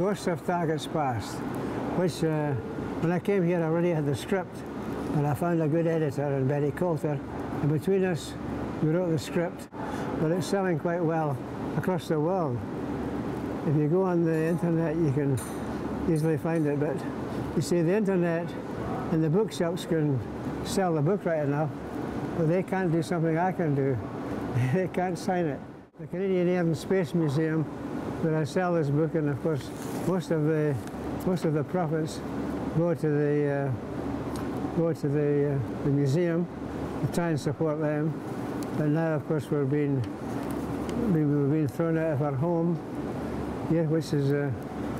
Ghosts of Targets Past, which uh, when I came here I already had the script and I found a good editor in Betty Coulter and between us we wrote the script but it's selling quite well across the world. If you go on the internet you can easily find it but you see the internet and the bookshops can sell the book right enough but they can't do something I can do. they can't sign it. The Canadian Air and Space Museum where I sell this book and of course most of the most of the profits go to the uh, go to the, uh, the museum to try and support them. But now, of course, we're being we've been thrown out of our home here, which is uh,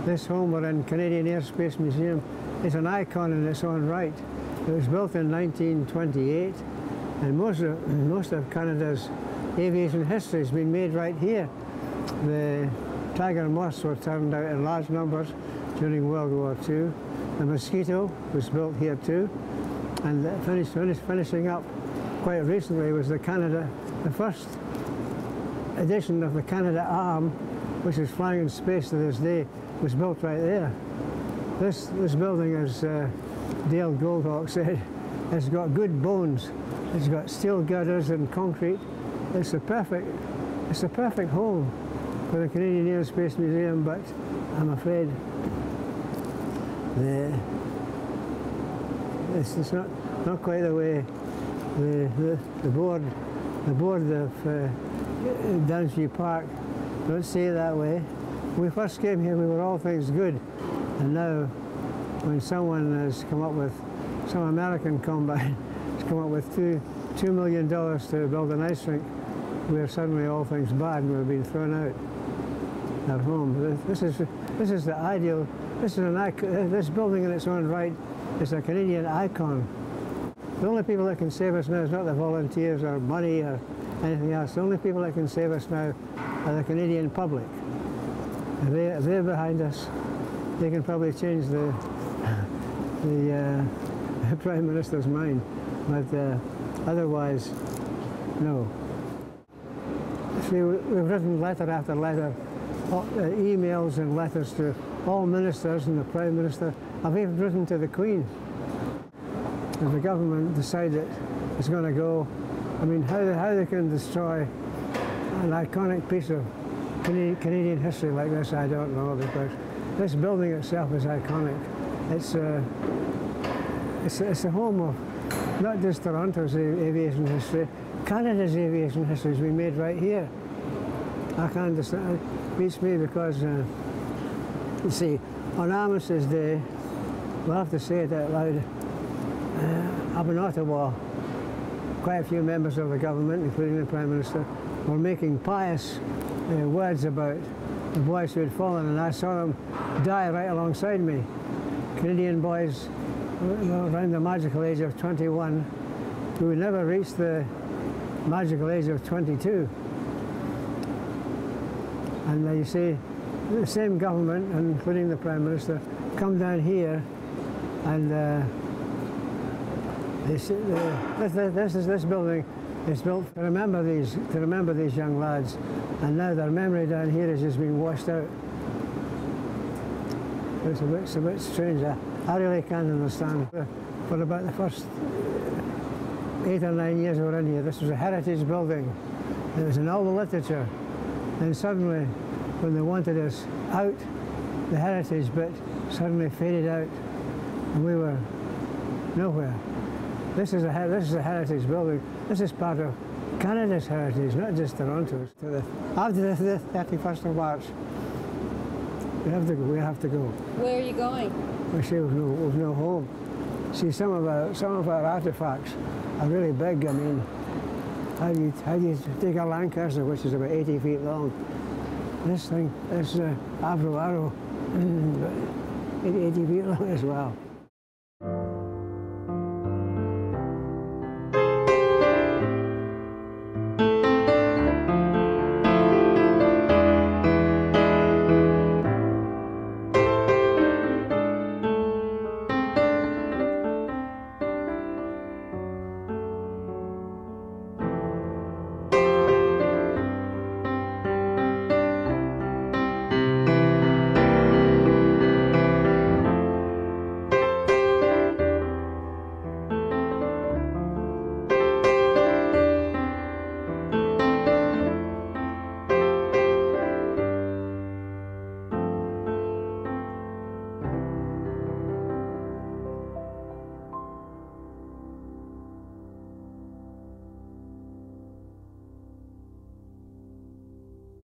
this home we're in Canadian Air Space Museum. It's an icon in its own right. It was built in 1928, and most of most of Canada's aviation history has been made right here. The tiger moths were turned out in large numbers during World War II. The Mosquito was built here too. And finished, finished, finishing up quite recently was the Canada, the first edition of the Canadarm, which is flying in space to this day, was built right there. This, this building, as uh, Dale Goldhawk said, has got good bones. It's got steel girders and concrete. It's a perfect, it's a perfect home for the Canadian Aerospace Museum, but I'm afraid the, it's, it's not, not quite the way the, the, the board the board of uh, Park don't see it that way. When we first came here we were all things good and now when someone has come up with some American combine has come up with two two million dollars to build an ice rink we're suddenly all things bad and we're being thrown out at home. This is this is the ideal this is an this building in its own right is a Canadian icon. The only people that can save us now is not the volunteers or money or anything else. The only people that can save us now are the Canadian public. They, they're behind us, they can probably change the, the, uh, Prime Minister's mind. But uh, otherwise, no. See, we've written letter after letter, emails and letters to all ministers and the Prime Minister. I've even written to the Queen. If the government decide that it's going to go, I mean, how, how they can destroy an iconic piece of Canadian history like this, I don't know, because this building itself is iconic. It's a, uh, it's, it's a home of not just Toronto's aviation history, Canada's aviation history has been made right here. I can't understand, it beats me because uh, you see, on Armistice Day, we'll have to say it out loud, uh, up in Ottawa, quite a few members of the government, including the Prime Minister, were making pious uh, words about the boys who had fallen, and I saw them die right alongside me. Canadian boys around the magical age of 21 who never reached the magical age of 22. And they say the same government, including the Prime Minister, come down here and uh, this, uh, this, this, is, this building is built to remember these to remember these young lads, and now their memory down here has just been washed out. It's a bit, it's a bit strange. I, I really can't understand. For about the first eight or nine years we were in here, this was a heritage building. It was in all the literature. And suddenly when they wanted us out, the heritage bit suddenly faded out and we were nowhere. This is a, this is a heritage building. This is part of Canada's heritage, not just Toronto's. After the 31st of March, we have to go. We have to go. Where are you going? We see we've no, we've no home. See, some of our some of our artifacts are really big. I mean, how do you how do you take a Lancaster, which is about 80 feet long, this thing, this uh, Avro Arrow, 80 feet long as well.